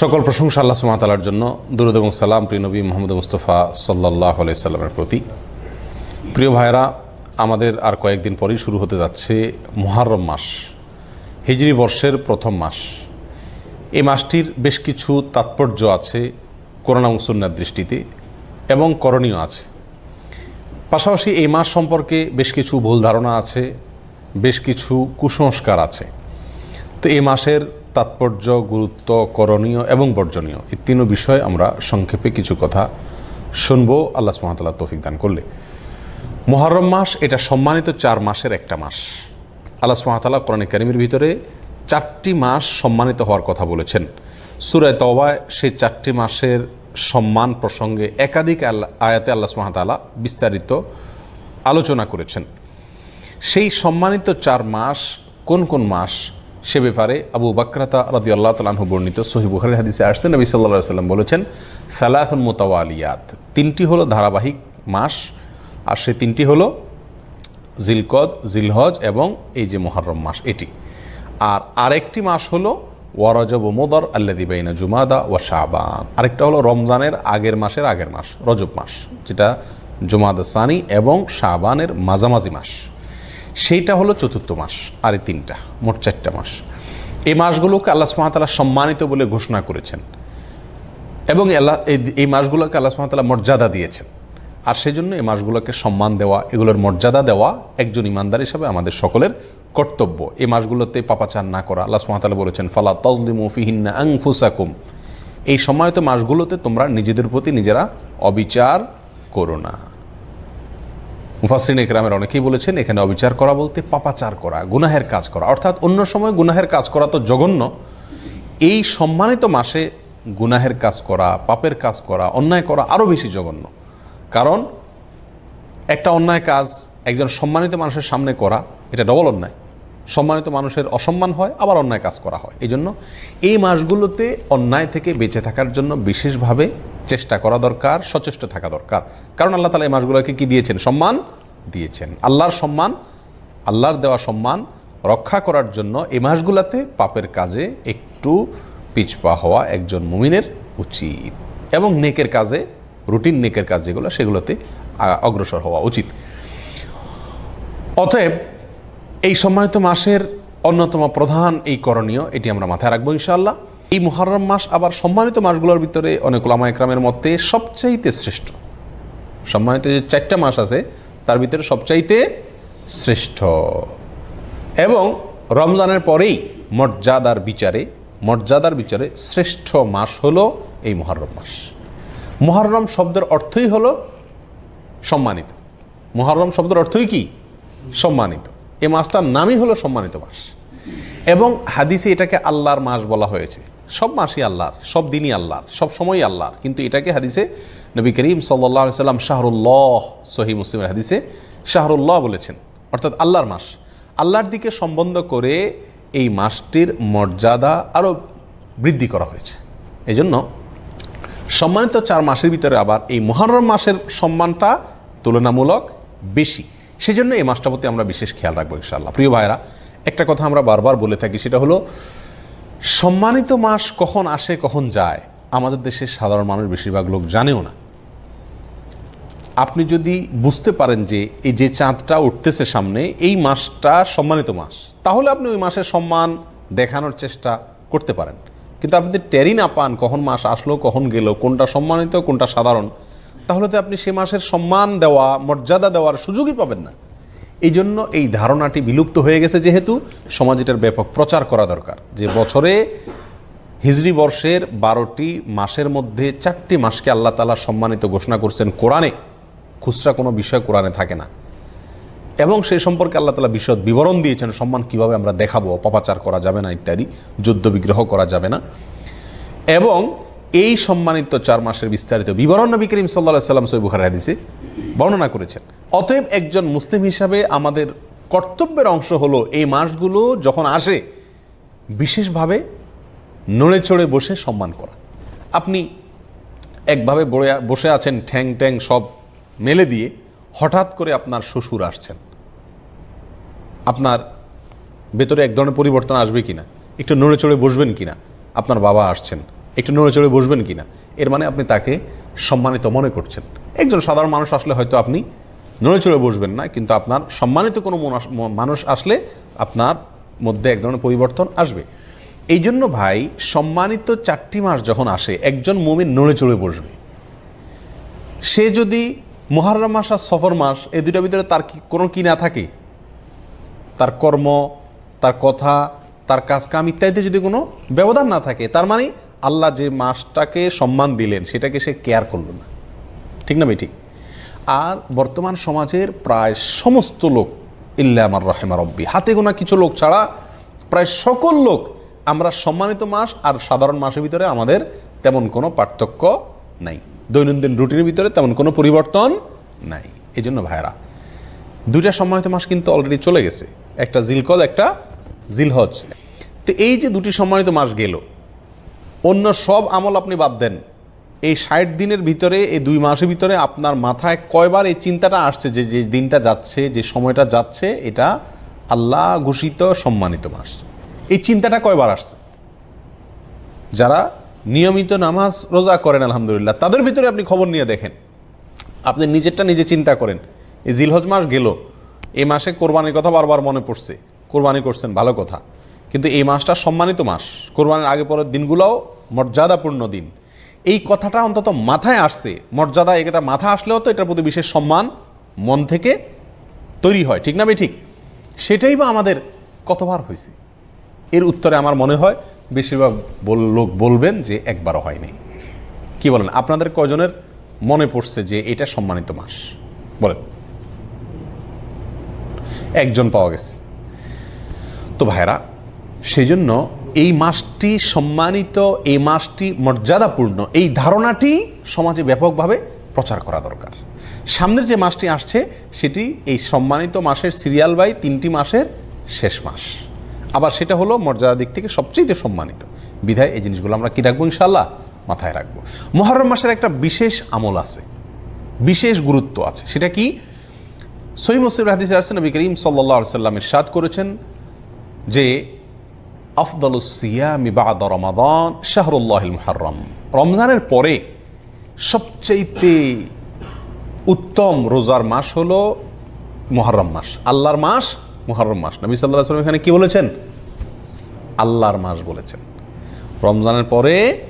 সকল প্রশংসা আল্লাহ সুমাতালার জন্য। দুরুদ এবং সালাম প্রিয় নবী মোহাম্মদ মুস্তফা সাল্লাহ সাল্লামের প্রতি। প্রিয় ভাইরা আমাদের আর কয়েকদিন পরেই শুরু হতে যাচ্ছে মুহারম মাস, হিজরি বর্ষের প্রথম মাস। এই মাসটির বেশ কিছু তাৎপর্য আছে করোনা মুসন্নার দৃষ্টিতে এবং করণীয় আছে। পাশাপাশি এই মাস সম্পর্কে বেশ কিছু ভুল ধারণা আছে, বেশ কিছু কুসংস্কার আছে। তো এই মাসের তাৎপর্য, গুরুত্ব, করণীয় এবং বর্জনীয় এই তিনও বিষয়ে আমরা সংক্ষেপে কিছু কথা শুনব। আল্লাহ সুহামতাল্লাহ তৌফিক দান করলে। মহরম মাস এটা সম্মানিত চার মাসের একটা মাস। আল্লাহ সুহামতাল্লাহ কোরআন কারিমের ভিতরে চারটি মাস সম্মানিত হওয়ার কথা বলেছেন। সুরায় তওবায় সেই চারটি মাসের সম্মান প্রসঙ্গে একাধিক আয়াতে আল্লাহ সুহামতাল্লাহ বিস্তারিত আলোচনা করেছেন। সেই সম্মানিত চার মাস কোন কোন মাস? সে ব্যাপারে আবু বাক্রাতা রাদি আল্লাহ তালাহু বর্ণিত সহি বুখারি হাদিসে আসছেন নবী সাল্লা সাল্লাম বলেছেন সালাথুল মোতাওয়ালিয়াত, তিনটি হলো ধারাবাহিক মাস, আর সে তিনটি হলো জিলকদ, জিলহজ এবং এই যে মহরম মাস, এটি। আর আরেকটি মাস হলো ওয়ারজব মোদর আল্লাদি বাইনা জুমাদা ওয়া শাহবান আরেকটা হলো রমজানের আগের মাসের আগের মাস, রজব মাস, যেটা জুমাদা সানি এবং শাহবানের মাঝামাঝি মাস। সেইটা হলো চতুর্থ মাস, আর তিনটা, মোট চারটা মাস। এই মাসগুলোকে আল্লাহ সুমাতালা সম্মানিত বলে ঘোষণা করেছেন। এবং আল্লাহ, এই মাসগুলোকে আল্লাহ সুমাতালা মর্যাদা দিয়েছেন। আর সেজন্য এই মাসগুলোকে সম্মান দেওয়া, এগুলোর মর্যাদা দেওয়া একজন ইমানদার হিসাবে আমাদের সকলের কর্তব্য। এই মাসগুলোতে পাপাচার না করা, আল্লাহ সুমাতালা বলেছেন, ফালা তজলিম ফিহিন্না আংফুসাকুম এই সময়ত মাসগুলোতে তোমরা নিজেদের প্রতি নিজেরা অবিচার করো না। মুফাসরিন একরামের অনেকেই বলেছেন, এখানে অবিচার করা বলতে পাপাচার করা, গুনাহের কাজ করা। অর্থাৎ অন্য সময় গুনাহের কাজ করা তো জঘন্য। এই সম্মানিত মাসে গুনাহের কাজ করা, পাপের কাজ করা, অন্যায় করা আরও বেশি জঘন্য। কারণ একটা অন্যায় কাজ একজন সম্মানিত মানুষের সামনে করা, এটা ডবল অন্যায়। সম্মানিত মানুষের অসম্মান হয়, আবার অন্যায় কাজ করা হয়। এই জন্য এই মাসগুলোতে অন্যায় থেকে বেঁচে থাকার জন্য বিশেষভাবে চেষ্টা করা দরকার, সচেষ্ট থাকা দরকার। কারণ আল্লাহ তালা এই মাসগুলোকে কি দিয়েছেন? সম্মান দিয়েছেন। আল্লাহর সম্মান, আল্লাহর দেওয়া সম্মান রক্ষা করার জন্য এই মাসগুলোতে পাপের কাজে একটু পিছপা হওয়া একজন মুমিনের উচিত। এবং নেকের কাজে, রুটিন নেকের কাজ যেগুলো, সেগুলোতে অগ্রসর হওয়া উচিত। অতএব এই সম্মানিত মাসের অন্যতম প্রধান এই করণীয়, এটি আমরা মাথায় রাখব ইনশাআল্লাহ। এই মহরম মাস আবার সম্মানিত মাসগুলোর ভিতরে অনেক ওলামা একরামের মধ্যে সবচাইতে শ্রেষ্ঠ। সম্মানিত যে চারটা মাস আছে, তার ভিতরে সবচাইতে শ্রেষ্ঠ। এবং রমজানের পরেই মর্যাদার বিচারে মর্যাদার বিচারে শ্রেষ্ঠ মাস হলো এই মহরম মাস। মহরম শব্দের অর্থই হলো সম্মানিত। মহরম শব্দের অর্থই কি? সম্মানিত। এই মাসটার নামই হলো সম্মানিত মাস। এবং হাদিসে এটাকে আল্লাহর মাস বলা হয়েছে। সব মাসই আল্লাহর, সব দিনই আল্লাহর, সব সময়ই আল্লাহর। কিন্তু এটাকে হাদিসে নবী করিম সাল্লাহ সাল্লাম শাহরুল্লাহ সহি মুসলিমের হাদিসে শাহরুল্লাহ বলেছেন। অর্থাৎ আল্লাহর মাস। আল্লাহর দিকে সম্বন্ধ করে এই মাসটির মর্যাদা আরও বৃদ্ধি করা হয়েছে। এই জন্য সম্মানিত চার মাসের ভিতরে আবার এই মহারম মাসের সম্মানটা তুলনামূলক বেশি। সেজন্য এই মাসটা প্রতি আমরা বিশেষ খেয়াল রাখব ইনশাআল্লাহ। প্রিয় ভাইরা একটা কথা আমরা বারবার বলে থাকি, সেটা হলো সম্মানিত মাস কখন আসে, কখন যায়, আমাদের দেশের সাধারণ মানুষ বেশিরভাগ লোক জানেও না। আপনি যদি বুঝতে পারেন যে এই যে চাঁদটা উঠতেছে সামনে, এই মাসটা সম্মানিত মাস, তাহলে আপনি ওই মাসের সম্মান দেখানোর চেষ্টা করতে পারেন। কিন্তু আপনি টেরি না পান কখন মাস আসলো, কখন গেল, কোনটা সম্মানিত, কোনটা সাধারণ, তাহলে তো আপনি সে মাসের সম্মান দেওয়া, মর্যাদা দেওয়ার সুযোগই পাবেন না। এই জন্য এই ধারণাটি বিলুপ্ত হয়ে গেছে যেহেতু সমাজ এটার ব্যাপক প্রচার করা দরকার। যে বছরে হিজরি বর্ষের বারোটি মাসের মধ্যে চারটি মাসকে আল্লাহ তালা সম্মানিত ঘোষণা করছেন কোরআনে। খুচরা কোনো বিষয় কোরআনে থাকে না। এবং সেই সম্পর্কে আল্লাহ তালা বিশদ বিবরণ দিয়েছেন, সম্মান কীভাবে আমরা দেখাবো, অপপ্রচার করা যাবে না ইত্যাদি, যুদ্ধ বিগ্রহ করা যাবে না। এবং এই সম্মানিত চার মাসের বিস্তারিত বিবরণ নবী করিম সাল্লা সাল্লাম সৈ বুখার হাদিসে বর্ণনা করেছেন। অতএব একজন মুসলিম হিসাবে আমাদের কর্তব্যের অংশ হলো এই মাসগুলো যখন আসে, বিশেষভাবে নড়ে চড়ে বসে সম্মান করা। আপনি একভাবে বসে আছেন, ঠ্যাং ট্যাং সব মেলে দিয়ে হঠাৎ করে আপনার শ্বশুর আসছেন। আপনার ভেতরে এক ধরনের পরিবর্তন আসবে কিনা? একটু নড়ে চড়ে বসবেন কিনা? আপনার বাবা আসছেন। একটু নড়ে চড়ে বসবেন কিনা? এর মানে আপনি তাকে সম্মানিত মনে করছেন। একজন সাধারণ মানুষ আসলে হয়তো আপনি নড়ে চড়ে বসবেন না, কিন্তু আপনার সম্মানিত কোনো মানুষ আসলে আপনার মধ্যে এক ধরনের পরিবর্তন আসবে। এই জন্য ভাই, সম্মানিত চারটি মাস যখন আসে, একজন মমিন নড়ে চড়ে বসবে। সে যদি মহারম মাস আর সফর মাস এই দুটার ভিতরে তার কি, কোনো কি না থাকে? তার কর্ম, তার কথা, তার কাজ কাম ইত্যাদিতে যদি কোনো ব্যবধান না থাকে, তার মানে আল্লাহ যে মাসটাকে সম্মান দিলেন, সেটাকে সে কেয়ার করল না। ঠিক না ভাই? ঠিক। আর বর্তমান সমাজের প্রায় সমস্ত লোক, ইল্লা আমার রহেমা রব্বি হাতে গোনা কিছু লোক ছাড়া প্রায় সকল লোক, আমরা সম্মানিত মাস আর সাধারণ মাসের ভিতরে আমাদের তেমন কোনো পার্থক্য নাই। দৈনন্দিন রুটিনের ভিতরে তেমন কোনো পরিবর্তন নাই। এই জন্য ভাইরা দুইটা সম্মানিত মাস কিন্তু অলরেডি চলে গেছে। একটা জিলকদ, একটা জিলহজ। তো এই যে দুটি সম্মানিত মাস গেল অন্য সব আমল আপনি বাদ দেন। এই ষাট দিনের ভিতরে, এই দুই মাসের ভিতরে আপনার মাথায় কয়বার এই চিন্তাটা আসছে যে যে দিনটা যাচ্ছে, যে সময়টা যাচ্ছে, এটা আল্লাহ ঘোষিত, সম্মানিত মাস। এই চিন্তাটা কয়বার আসছে? যারা নিয়মিত নামাজ রোজা করেন, আলহামদুলিল্লাহ, তাদের ভিতরে আপনি খবর নিয়ে দেখেন। আপনি নিজেরটা নিজে চিন্তা করেন। এই জিলহজ মাস গেল। এই মাসে কোরবানির কথা বারবার মনে পড়ছে। কোরবানি করছেন, ভালো কথা। কিন্তু এই মাসটা সম্মানিত মাস। কোরবানির আগে পরের দিনগুলোও মর্যাদাপূর্ণ দিন। এই কথাটা অন্তত মাথায় আসছে। মর্যাদা এটা মাথা আসলেও তো এটার প্রতি বিশেষ সম্মান মন থেকে তৈরি হয়। ঠিক না ভাই ঠিক সেটাই বা আমাদের কতবার হয়েছে? এর উত্তরে আমার মনে হয় বেশিরভাগ লোক বলবেন যে একবারও হয়নি। কি বলেন? আপনাদের কজনের মনে পড়ছে যে এটা সম্মানিত মাস? বলেন। একজন পাওয়া গেছে। তো ভাইরা সেই জন্য এই মাসটি সম্মানিত, এই মাসটি মর্যাদাপূর্ণ, এই ধারণাটি সমাজে ব্যাপকভাবে প্রচার করা দরকার। সামনের যে মাসটি আসছে, সেটি এই সম্মানিত মাসের সিরিয়াল বাই তিনটি মাসের শেষ মাস। আবার সেটা হলো মর্যাদার দিক থেকে সবচেয়ে সম্মানিত। বিধায় এই জিনিসগুলো আমরা কী রাখব ইনশাল্লাহ মাথায় রাখব। মহরম মাসের একটা বিশেষ আমল আছে। বিশেষ গুরুত্ব আছে। সেটা কি? সহি মুসলিম হাদিসে আসছে, নবী করিম সাল্লাহ সাল্লাম ইরশাদ করেছেন যে রমাদান শাহরুল্লাহ মুহাররম। রমজানের পরে সবচাইতে উত্তম রোজার মাস হলো মুহররম মাস। আল্লাহর মাস, মুহররম মাস। নবী সাল্লাহ সাল্লাম এখানে কি বলেছেন? আল্লাহর মাস বলেছেন। রমজানের পরে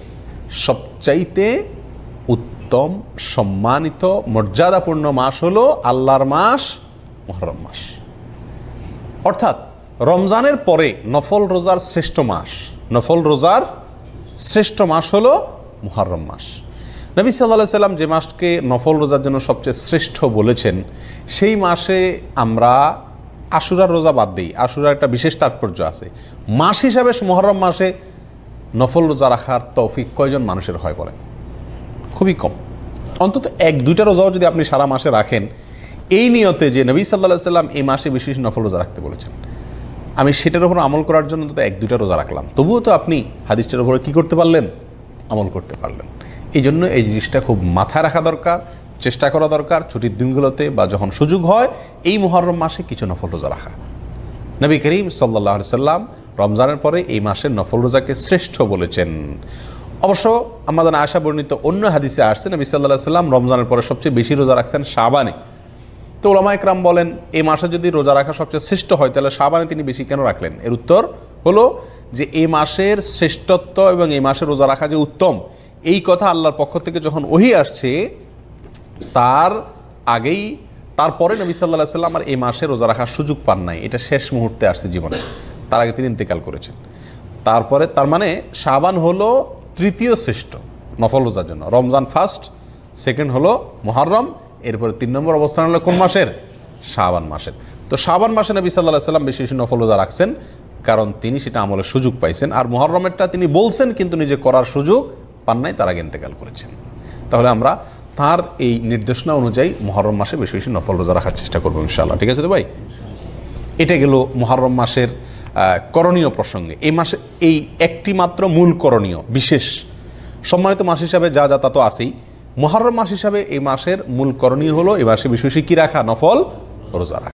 সবচাইতে উত্তম, সম্মানিত, মর্যাদাপূর্ণ মাস হলো আল্লাহর মাস, মুহররম মাস। অর্থাৎ রমজানের পরে নফল রোজার শ্রেষ্ঠ মাস। নফল রোজার শ্রেষ্ঠ মাস হলো মুহররম মাস। নবী সাল্লাহ সাল্লাম যে মাসকে নফল রোজার জন্য সবচেয়ে শ্রেষ্ঠ বলেছেন, সেই মাসে আমরা আশুরার রোজা বাদ দিই। আশুরার একটা বিশেষ তাৎপর্য আছে। মাস হিসাবে মহরম মাসে নফল রোজা রাখার তৌফিক কয়জন মানুষের হয় বলেন? খুবই কম। অন্তত এক, দুইটা রোজাও যদি আপনি সারা মাসে রাখেন, এই নিয়তে যে নবী সাল্লাহ সাল্লাম এই মাসে বেশি বেশি নফল রোজা রাখতে বলেছেন। আমি সেটার উপর আমল করার জন্য তো এক দুটা রোজা রাখলাম। তবুও তো আপনি হাদিসটার উপরে কী করতে পারলেন? আমল করতে পারলেন। এই জন্য এই জিনিসটা খুব মাথায় রাখা দরকার, চেষ্টা করা দরকার, ছুটির দিনগুলোতে বা যখন সুযোগ হয়, এই মহরম মাসে কিছু নফল রোজা রাখা। নবী করিম সাল্লাহ সাল্লাম রমজানের পরে এই মাসের নফল রোজাকে শ্রেষ্ঠ বলেছেন। অবশ্য আমাদের আশা বর্ণিত অন্য হাদিসে আসছেন নবী সাল্লাহ সাল্লাম রমজানের পরে সবচেয়ে বেশি রোজা রাখছেন শাবানে। তো ওলামা একরাম বলেন এই মাসে যদি রোজা রাখা সবচেয়ে শ্রেষ্ঠ হয়, তাহলে সাবানে তিনি বেশি কেন রাখলেন? এর উত্তর হলো যে এই মাসের শ্রেষ্ঠত্ব এবং এই মাসে রোজা রাখা যে উত্তম, এই কথা আল্লাহর পক্ষ থেকে যখন ওহি আসছে, তার আগেই, তারপরে নবী সাল্লাহ সাল্লাম আর এই মাসে রোজা রাখার সুযোগ পান নাই। এটা শেষ মুহূর্তে আসছে জীবনে। তার আগে তিনি ইন্তেকাল করেছেন। তারপরে, তার মানে সাবান হলো তৃতীয় শ্রেষ্ঠ নফল রোজার জন্য। রমজান ফার্স্ট সেকেন্ড হলো মহরম এরপরে তিন নম্বর অবস্থান হলো কোন মাসের? শাবান মাসের। তো শাবান মাসে নবী সাল্লাহ সাল্লাম বেশি বেশি নফল রোজা রাখছেন, কারণ তিনি সেটা আমলের সুযোগ পাইছেন। আর মহরমেরটা তিনি বলছেন, কিন্তু নিজে করার সুযোগ পান নাই, তারা গেন্তেকাল করেছেন। তাহলে আমরা তার এই নির্দেশনা অনুযায়ী মহরম মাসে বেশি বেশি নফল রোজা রাখার চেষ্টা করব ইনশাআল্লাহ। ঠিক আছে তো ভাই? এটা গেল মহরম মাসের করণীয় প্রসঙ্গে। এই মাসে এই একটি মাত্র মূল করণীয়, বিশেষ সম্মানিত মাস হিসাবে যা যা তা তো আছেই। মহরম মাস হিসাবে এই মাসের মূল করণীয় হলো এ মাসে বিশেষ কি রাখা? নফল, রোজা রাখা।